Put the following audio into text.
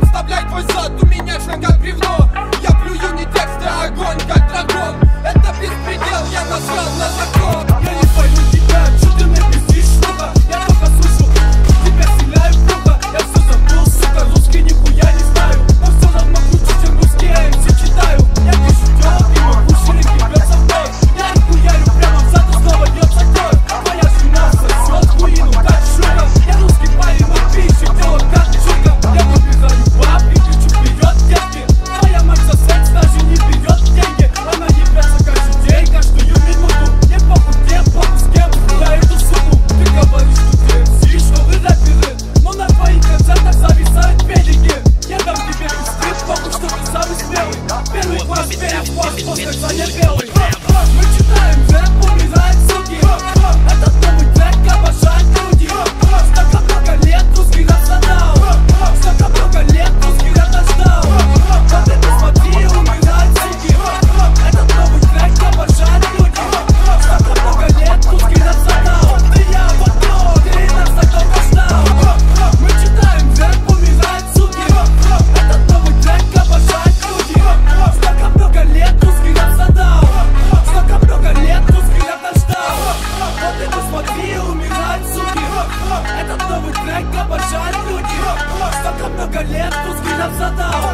подставляй твой зад У меня Hustlers on your building. Трек обожают люди Столько много лет куски нам задал